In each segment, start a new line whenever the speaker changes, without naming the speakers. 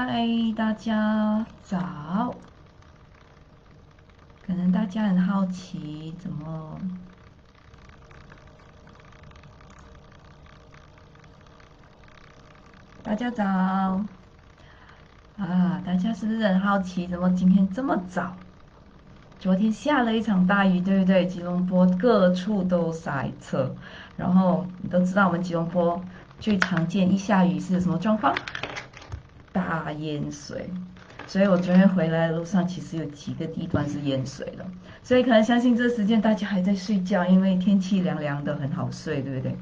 嗨，大家早。可能大家很好奇，怎么？大家早。啊，大家是不是很好奇，怎么今天这么早？昨天下了一场大雨，对不对？吉隆坡各处都塞车，然后你都知道，我们吉隆坡最常见一下雨是什么状况？大淹水。所以我昨天回来的路上，其实有几个地段是淹水了。所以可能相信这时间大家还在睡觉，因为天气凉凉的，很好睡，对不对？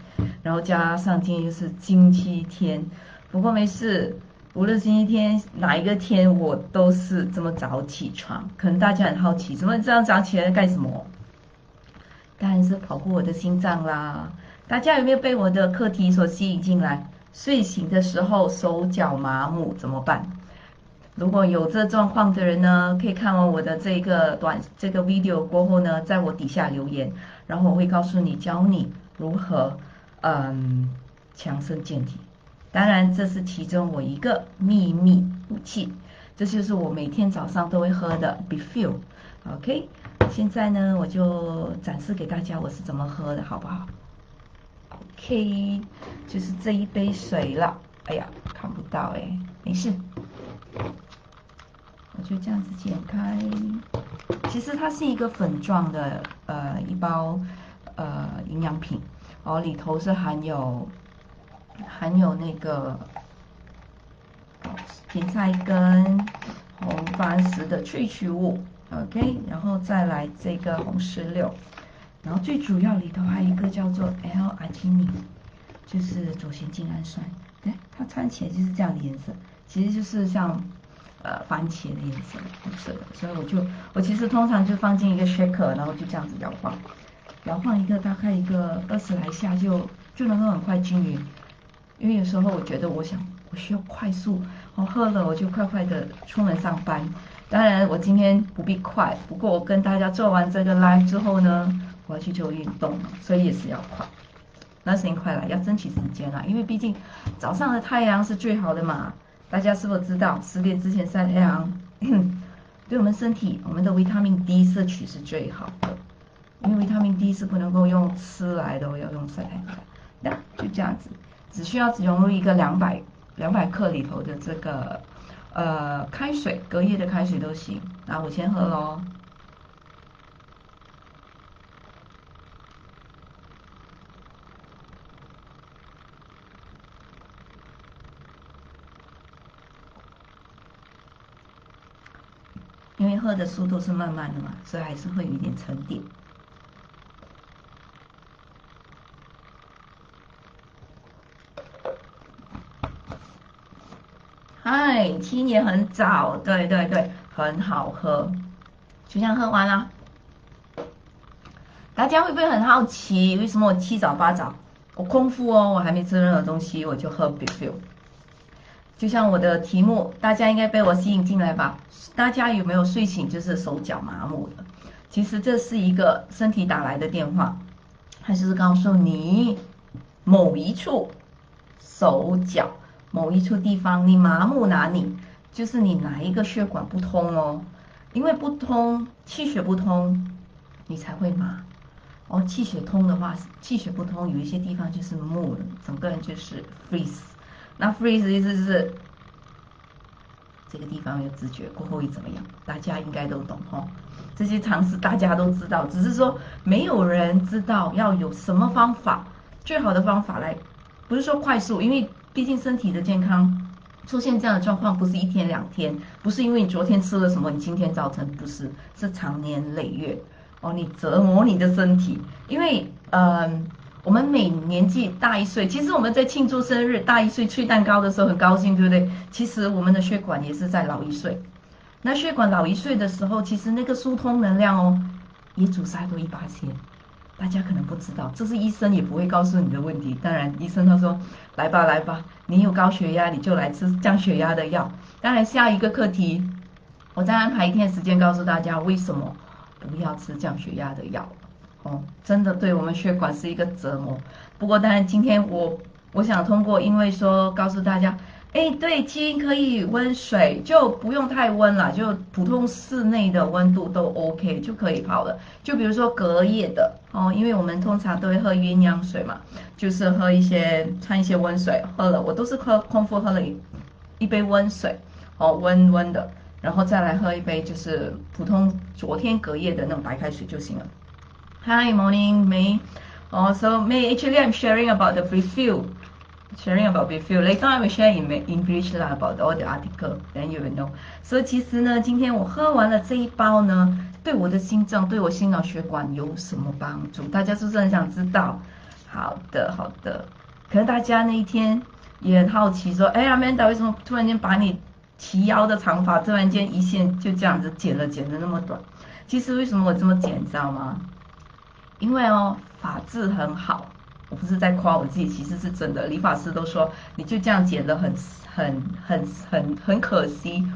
然后加上今天又是星期天，不过没事。无论星期天哪一个天，我都是这么早起床。可能大家很好奇，怎么这样早起来干什么？当然是保护我的心脏啦。大家有没有被我的课题所吸引进来？睡醒的时候手脚麻木怎么办？如果有这状况的人呢，可以看完我的这个短这个 video 过后呢，在我底下留言，然后我会告诉你教你如何嗯强身健体。当然，这是其中我一个秘密武器，这就是我每天早上都会喝的 Be Feel。OK，现在呢，我就展示给大家我是怎么喝的，好不好 K，就是这一杯水了。哎呀，看不到哎，没事，我就这样子剪开。其实它是一个粉状的，呃，一包呃营养品，哦，里头是含有。含有那个芹菜根、红番石的萃取物，OK，然后再来这个红石榴，然后最主要里头还有一个叫做 L 阿基米，就是左旋精氨酸，对，它穿起来就是这样的颜色，其实就是像呃番茄的颜色，红色的，所以我就我其实通常就放进一个 shaker，然后就这样子摇晃，摇晃一个大概一个二十来下就就能够很快均匀。因为有时候我觉得，我想我需要快速，我喝了我就快快的出门上班。当然我今天不必快，不过我跟大家做完这个 live 之后呢，我要去做运动，所以也是要快。那时间快了，要争取时间啦，因为毕竟早上的太阳是最好的嘛。大家是否知道十点之前晒太阳，对我们身体我们的维他命 D 摄取是最好的。因为维他命 D 是不能够用吃来的，要用晒太阳。那就这样子。只需要只融入一个两百两百克里头的这个呃开水，隔夜的开水都行。那我先喝喽。因为喝的速度是慢慢的嘛，所以还是会有一点沉淀。嗨，七年很早，对对对，很好喝，就这样喝完了。大家会不会很好奇，为什么我七早八早，我空腹哦，我还没吃任何东西，我就喝 b e f i l 就像我的题目，大家应该被我吸引进来吧？大家有没有睡醒就是手脚麻木的？其实这是一个身体打来的电话，还是告诉你某一处手脚。某一处地方，你麻木哪里？就是你哪一个血管不通哦，因为不通，气血不通，你才会麻。哦，气血通的话，气血不通，有一些地方就是木了，整个人就是 freeze。那 freeze 意思是这个地方有知觉，过后会怎么样？大家应该都懂哦。这些常识大家都知道，只是说没有人知道要有什么方法，最好的方法来，不是说快速，因为。毕竟身体的健康出现这样的状况不是一天两天，不是因为你昨天吃了什么，你今天造成，不是，是长年累月哦，你折磨你的身体。因为嗯，我们每年纪大一岁，其实我们在庆祝生日大一岁吹蛋糕的时候很高兴，对不对？其实我们的血管也是在老一岁。那血管老一岁的时候，其实那个疏通能量哦，也阻塞多一把千。大家可能不知道，这是医生也不会告诉你的问题。当然，医生他说：“来吧，来吧，你有高血压，你就来吃降血压的药。”当然，下一个课题，我再安排一天时间告诉大家为什么不要吃降血压的药。哦，真的对我们血管是一个折磨。不过，当然今天我我想通过，因为说告诉大家，哎，对，氢可以温水，就不用太温了，就普通室内的温度都 OK 就可以泡了。就比如说隔夜的哦，因为我们通常都会喝鸳鸯水嘛，就是喝一些掺一些温水喝了，我都是喝空腹喝了一一杯温水哦，温温的，然后再来喝一杯就是普通昨天隔夜的那种白开水就行了。Hi, morning, May. Also, May, actually, I'm sharing about the refill. Sharing about refill. Later, I will share in English lah about all the article. Then you will know. 所以其实呢，今天我喝完了这一包呢，对我的心脏、对我心脑血管有什么帮助？大家是不是很想知道？好的，好的。可能大家那一天也很好奇，说：“哎，Amanda，为什么突然间把你齐腰的长发突然间一线就这样子剪了，剪的那么短？”其实为什么我这么剪，你知道吗？因为哦，发质很好。我不是在夸我自己，其实是真的。理发师都说你就这样剪的很很很很很可惜，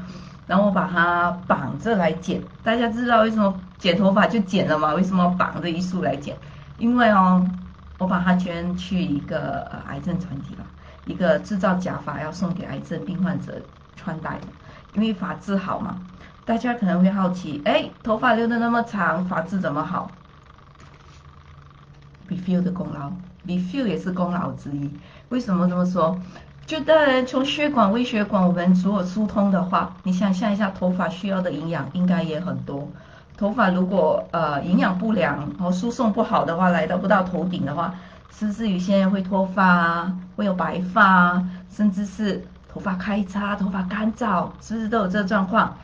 然后我把它绑着来剪。大家知道为什么剪头发就剪了吗？为什么绑着一束来剪？因为哦，我把它捐去一个呃癌症团体吧，一个制造假发要送给癌症病患者穿戴的，因为发质好嘛。大家可能会好奇，哎，头发留的那么长，发质怎么好？Refill 的功劳。Refill 也是功劳之一。为什么这么说？就当然从血管、微血管我们如果疏通的话，你想象一下，头发需要的营养应该也很多。头发如果呃营养不良，然后输送不好的话，来到不到头顶的话，甚至于现在会脱发啊，会有白发啊，甚至是头发开叉、头发干燥，是不是都有这个状况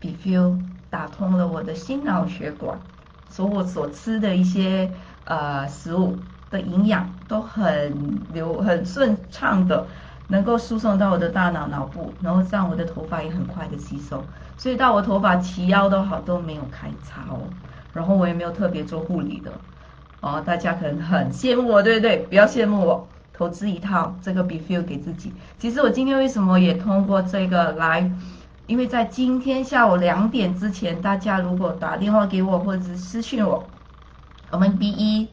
？Refill 打通了我的心脑血管，所我所吃的一些呃食物。的营养都很流很顺畅的，能够输送到我的大脑脑部，然后让我的头发也很快的吸收，所以到我头发齐腰都好都没有开叉哦，然后我也没有特别做护理的哦，大家可能很羡慕我，对不对？不要羡慕我，投资一套这个 Be Feel 给自己。其实我今天为什么也通过这个来，因为在今天下午两点之前，大家如果打电话给我或者是私信我，我们 B 一。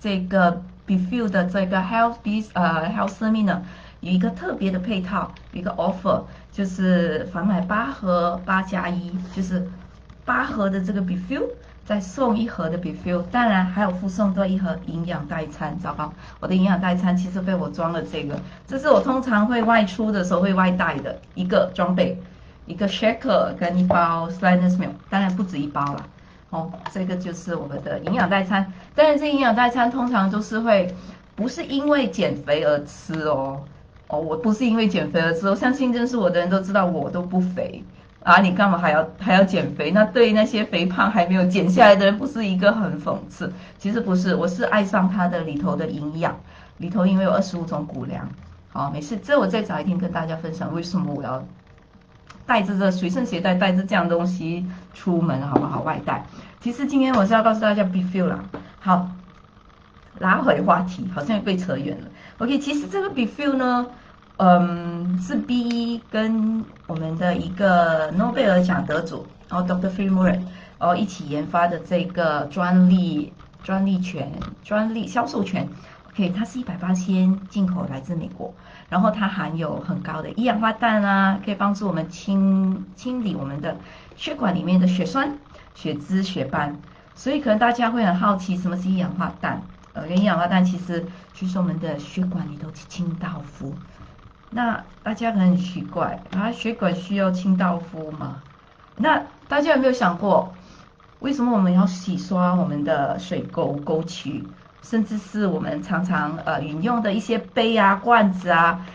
这个 Be Feel 的这个 Health Be 呃 Health Seminar 有一个特别的配套，一个 offer，就是凡买八盒八加一，就是八盒的这个 Be Feel 再送一盒的 Be Feel，当然还有附送多一盒营养代餐，知道吧？我的营养代餐其实被我装了这个，这是我通常会外出的时候会外带的一个装备，一个 shaker 跟一包 s l i n e s Milk，当然不止一包了。哦，这个就是我们的营养代餐，但是这营养代餐通常都是会，不是因为减肥而吃哦，哦，我不是因为减肥而吃，我相信认识我的人都知道我都不肥啊，你干嘛还要还要减肥？那对那些肥胖还没有减下来的人，不是一个很讽刺？其实不是，我是爱上它的里头的营养，里头因为有二十五种谷粮，好，没事，这我再找一天跟大家分享为什么我要。带着这随身携带，带着这样东西出门，好不好？外带。其实今天我是要告诉大家，be feel 啦。好，拉回话题，好像又被扯远了。OK，其实这个 be feel 呢，嗯，是 B 跟我们的一个诺贝尔奖得主，然后 Dr. Phil Moore，然后一起研发的这个专利、专利权、专利销售权。OK，它是一百八千进口，来自美国。然后它含有很高的一氧化氮啊，可以帮助我们清清理我们的血管里面的血栓、血脂、血斑。所以可能大家会很好奇，什么是一氧化氮？呃，一氧化氮其实就是我们的血管里头清道夫。那大家可能很奇怪，啊，血管需要清道夫吗？那大家有没有想过，为什么我们要洗刷我们的水沟沟渠？甚至是我们常常呃饮用的一些杯啊、罐子啊，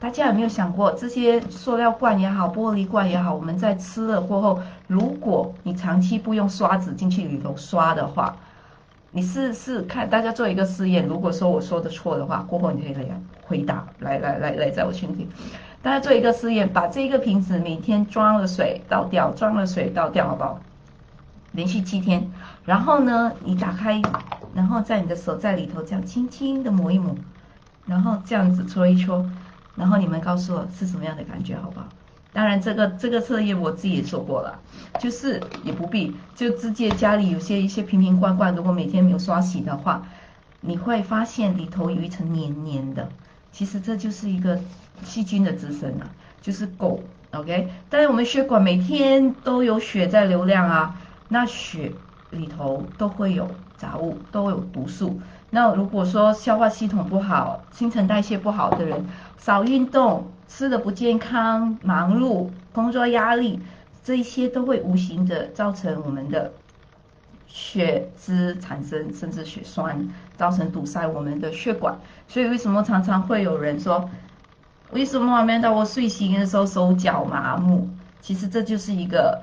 大家有没有想过，这些塑料罐也好、玻璃罐也好，我们在吃了过后，如果你长期不用刷子进去里头刷的话，你试试看，大家做一个试验，如果说我说的错的话，过后你可以来回答，来来来来，在我群里，大家做一个试验，把这个瓶子每天装了水倒掉，装了水倒掉，好不好？连续七天，然后呢，你打开。然后在你的手在里头这样轻轻的抹一抹，然后这样子搓一搓，然后你们告诉我是什么样的感觉，好不好？当然这个这个测验我自己也做过了，就是也不必就直接家里有些一些瓶瓶罐罐，如果每天没有刷洗的话，你会发现里头有一层黏黏的。其实这就是一个细菌的滋生啊，就是汞。OK，但是我们血管每天都有血在流量啊，那血里头都会有杂物，都有毒素。那如果说消化系统不好、新陈代谢不好的人，少运动、吃的不健康、忙碌、工作压力，这一些都会无形的造成我们的血脂产生，甚至血栓，造成堵塞我们的血管。所以为什么常常会有人说？为什么没到我睡醒的时候手脚麻木？其实这就是一个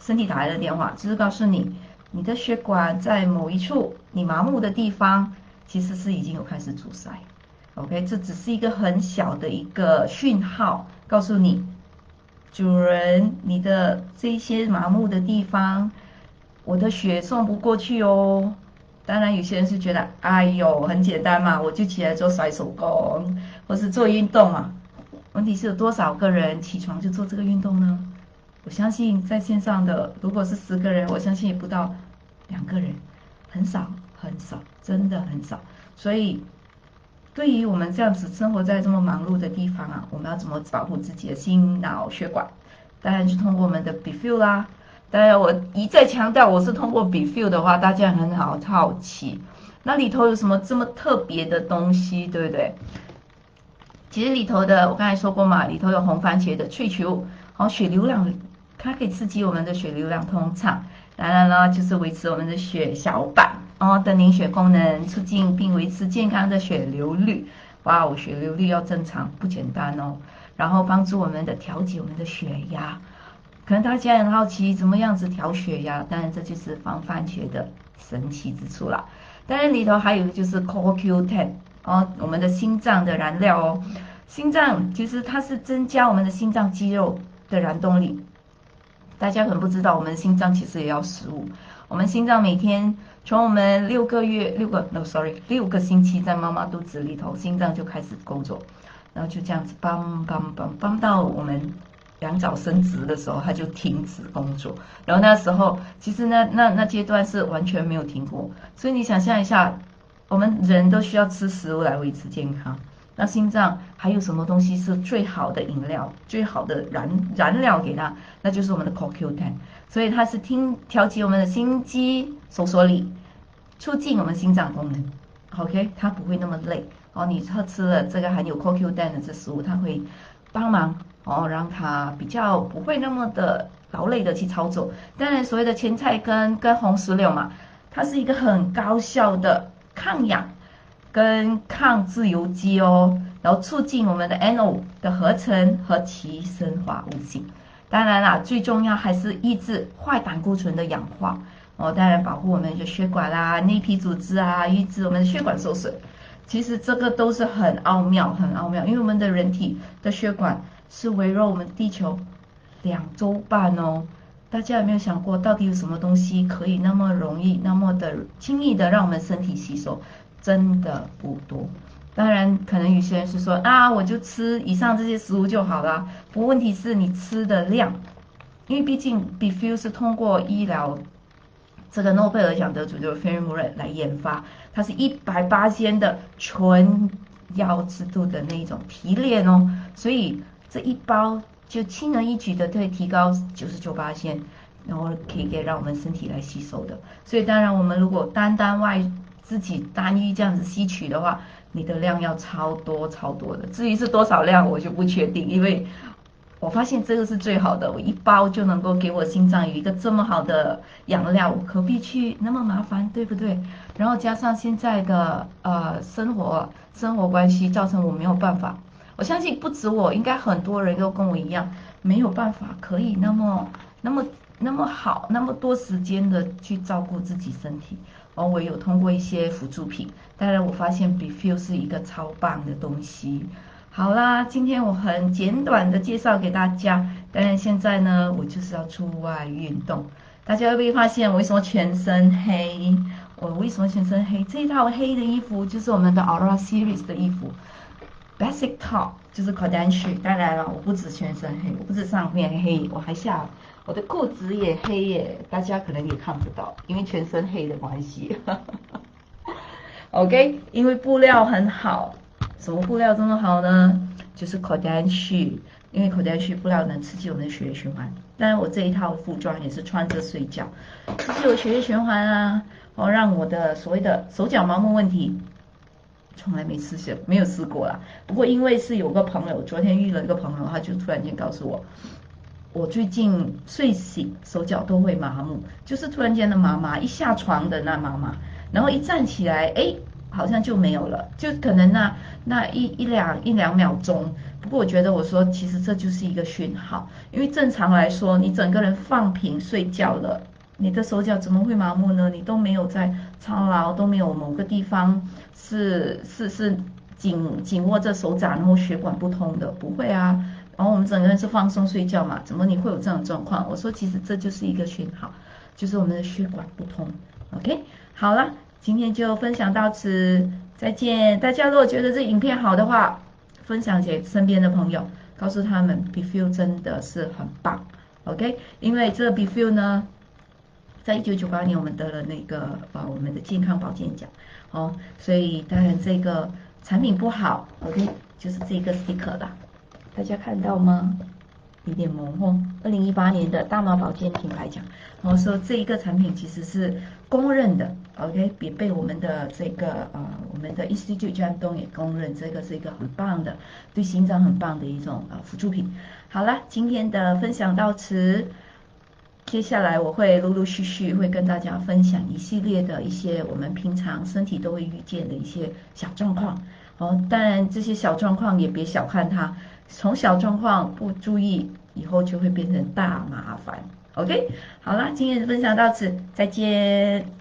身体打来的电话，就是告诉你，你的血管在某一处你麻木的地方，其实是已经有开始阻塞。OK，这只是一个很小的一个讯号，告诉你，主人，你的这些麻木的地方，我的血送不过去哦。当然，有些人是觉得，哎呦，很简单嘛，我就起来做甩手工。或是做运动嘛？问题是有多少个人起床就做这个运动呢？我相信在线上的，如果是十个人，我相信也不到两个人，很少很少，真的很少。所以，对于我们这样子生活在这么忙碌的地方啊，我们要怎么保护自己的心脑血管？当然是通过我们的 b e f e e l 啦。当然我一再强调，我是通过 b e f e e l 的话，大家很好好奇，那里头有什么这么特别的东西，对不对？其实里头的，我刚才说过嘛，里头有红番茄的萃取物，好血流量，它可以刺激我们的血流量通畅，当然了，就是维持我们的血小板哦的凝血功能，促进并维持健康的血流率。哇哦，血流率要正常不简单哦。然后帮助我们的调节我们的血压，可能大家很好奇怎么样子调血压，当然这就是防番茄的神奇之处了。当然里头还有就是 CoQ10。哦，我们的心脏的燃料哦，心脏其实它是增加我们的心脏肌肉的燃动力。大家可能不知道，我们心脏其实也要食物。我们心脏每天从我们六个月六个 no sorry 六个星期在妈妈肚子里头，心脏就开始工作，然后就这样子梆梆梆梆到我们两脚伸直的时候，它就停止工作。然后那时候其实那那那阶段是完全没有停过，所以你想象一下。我们人都需要吃食物来维持健康，那心脏还有什么东西是最好的饮料、最好的燃燃料给它？那就是我们的 CoQ10，所以它是听调节我们的心肌收缩力，促进我们心脏功能。OK，它不会那么累哦。你吃吃了这个含有 CoQ10 的这食物，它会帮忙哦，让它比较不会那么的劳累的去操作。当然，所谓的芹菜跟跟红石榴嘛，它是一个很高效的。抗氧跟抗自由基哦，然后促进我们的 NO 的合成和其生化物性。当然啦，最重要还是抑制坏胆固醇的氧化哦。当然保护我们的血管啦、内皮组织啊，抑制我们的血管受损。其实这个都是很奥妙、很奥妙，因为我们的人体的血管是围绕我们地球两周半哦。大家有没有想过，到底有什么东西可以那么容易、那么的轻易的让我们身体吸收？真的不多。当然，可能有些人是说啊，我就吃以上这些食物就好了。不过问题是你吃的量，因为毕竟 b e f u 是通过医疗这个诺贝尔奖得主就是 f e r r m u r a 来研发，它是一百八千的纯药制度的那种提炼哦，所以这一包。就轻而易举的可以提高九十九八千，然后可以给让我们身体来吸收的。所以当然我们如果单单外自己单一这样子吸取的话，你的量要超多超多的。至于是多少量，我就不确定，因为我发现这个是最好的，我一包就能够给我心脏有一个这么好的养料，我何必去那么麻烦，对不对？然后加上现在的呃生活生活关系，造成我没有办法。我相信不止我，应该很多人都跟我一样，没有办法可以那么、那么、那么好，那么多时间的去照顾自己身体。而我有通过一些辅助品，当然我发现 b e f e e l 是一个超棒的东西。好啦，今天我很简短的介绍给大家。当然现在呢，我就是要出外运动。大家会不会发现我为什么全身黑？我为什么全身黑？这一套黑的衣服就是我们的 Aura Series 的衣服。Basic top 就是 c o r d a n c 当然了，我不止全身黑，我不止上面黑，我还下我的裤子也黑耶，大家可能也看不到，因为全身黑的关系。OK，因为布料很好，什么布料这么好呢？就是口丹旭，因为口丹旭布料能刺激我们的血液循环。当然，我这一套服装也是穿着睡觉，刺激我血液循环啊，哦，让我的所谓的手脚麻木问题，从来没试过，没有试过啦。不过因为是有个朋友，昨天遇了一个朋友，他就突然间告诉我，我最近睡醒手脚都会麻木，就是突然间的麻麻，一下床的那麻麻，然后一站起来，哎。好像就没有了，就可能那那一一两一两秒钟。不过我觉得我说其实这就是一个讯号，因为正常来说你整个人放平睡觉了，你的手脚怎么会麻木呢？你都没有在操劳，都没有某个地方是是是紧紧握着手掌，然后血管不通的，不会啊。然后我们整个人是放松睡觉嘛，怎么你会有这种状况？我说其实这就是一个讯号，就是我们的血管不通。OK，好了。今天就分享到此，再见！大家如果觉得这影片好的话，分享给身边的朋友，告诉他们 Be Feel 真的是很棒，OK？因为这 Be Feel 呢，在一九九八年我们得了那个呃我们的健康保健奖，哦，所以当然这个产品不好，OK？就是这个 sticker 啦，大家看到吗？有点模糊。二零一八年的大马保健品牌奖，然后说这一个产品其实是公认的，OK，也被我们的这个呃我们的 Institute 江东也公认，这个是一个很棒的，对心脏很棒的一种呃辅助品。好了，今天的分享到此，接下来我会陆陆续续会跟大家分享一系列的一些我们平常身体都会遇见的一些小状况。哦，当然这些小状况也别小看它。从小状况不注意，以后就会变成大麻烦。OK，好啦，今天的分享到此，再见。